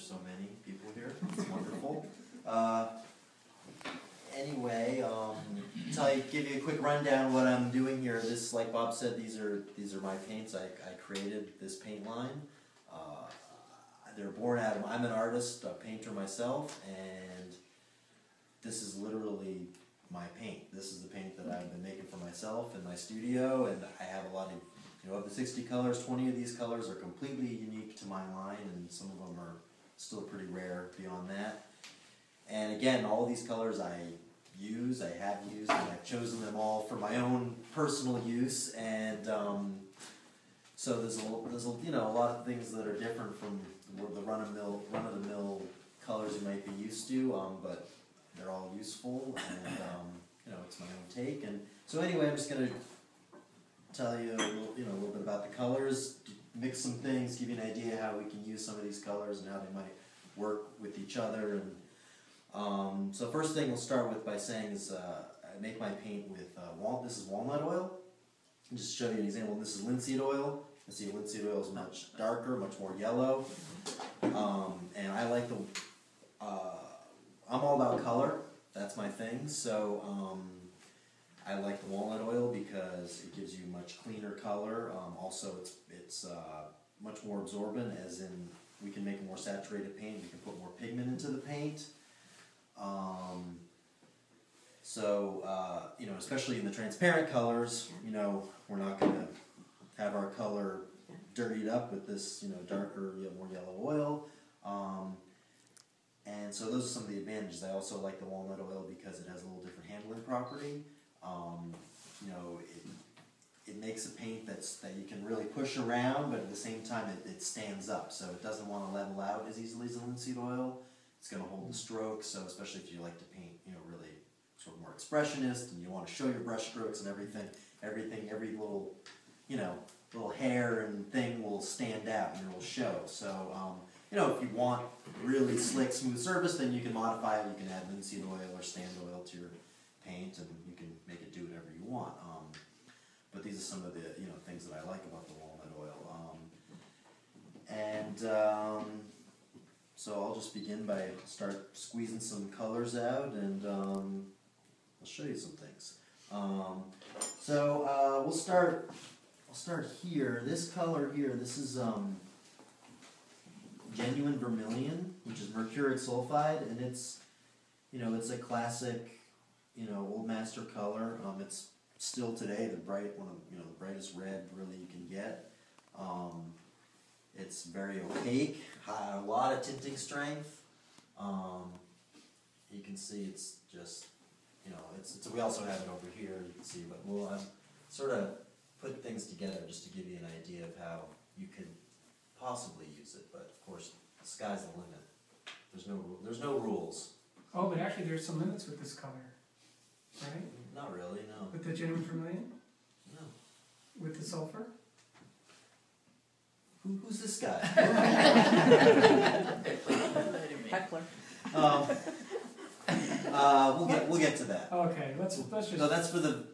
there's so many people here. It's wonderful. Uh, anyway, um, tell you, give you a quick rundown what I'm doing here. This, like Bob said, these are these are my paints. I, I created this paint line. Uh, they're born out of. I'm an artist, a painter myself, and this is literally my paint. This is the paint that I've been making for myself in my studio, and I have a lot of, you know, of the 60 colors, 20 of these colors are completely unique to my line, and some of them are still pretty rare beyond that. And again, all these colors I use, I have used, and I've chosen them all for my own personal use, and um, so there's a, there's a, you know, a lot of things that are different from the run of mill, run of the mill colors you might be used to, um, but they're all useful, and um, you know, it's my own take. And so anyway, I'm just gonna tell you a little, you know, a little bit about the colors, mix some things, give you an idea how we can use some of these colors and how they might work with each other. And um, so first thing we'll start with by saying is uh, I make my paint with uh, this is walnut oil. And just show you an example, this is linseed oil. You see, linseed oil is much darker, much more yellow, um, and I like the. Uh, I'm all about color. That's my thing. So um, I like the walnut oil because it gives you much cleaner color. Um, also, it's it's uh, much more absorbent, as in we can make a more saturated paint. We can put more pigment into the paint. Um, so uh, you know, especially in the transparent colors, you know, we're not going to have our color dirtied up with this, you know, darker, more yellow oil. Um, and so those are some of the advantages. I also like the walnut oil because it has a little different handling property. Um, you know, it, it makes a paint that's that you can really push around, but at the same time it, it stands up. So it doesn't want to level out as easily as the linseed oil. It's going to hold the stroke. So especially if you like to paint, you know, really sort of more expressionist and you want to show your brush strokes and everything, everything, every little, you know, little hair and thing will stand out and it will show. So um, you know, if you want really slick, smooth surface, then you can modify it. You can add linseed oil or stand oil to your paint, and you can make it do whatever you want. Um, some of the you know things that I like about the walnut oil. Um, and um, so I'll just begin by start squeezing some colors out, and um, I'll show you some things. Um, so uh, we'll start. I'll start here. This color here. This is um, genuine vermilion, which is mercuric sulfide, and it's, you know, it's a classic, you know, old master color. Um, it's still today the bright one of you know the brightest red really you can get. Um, it's very opaque, a lot of tinting strength. Um, you can see it's just, you know, it's, it's we also have it over here. You can see, but we'll um, sort of put things together just to give you an idea of how you could possibly use it, but of course, the sky's the limit. There's no, there's no rules. Oh, but actually, there's some limits with this color, right? Not really, no. With the genuine vermilion, No. with the sulfur. Who, who's this guy? Heckler. um, uh, we'll get we'll get to that. Okay, let's let's just. No, that's for the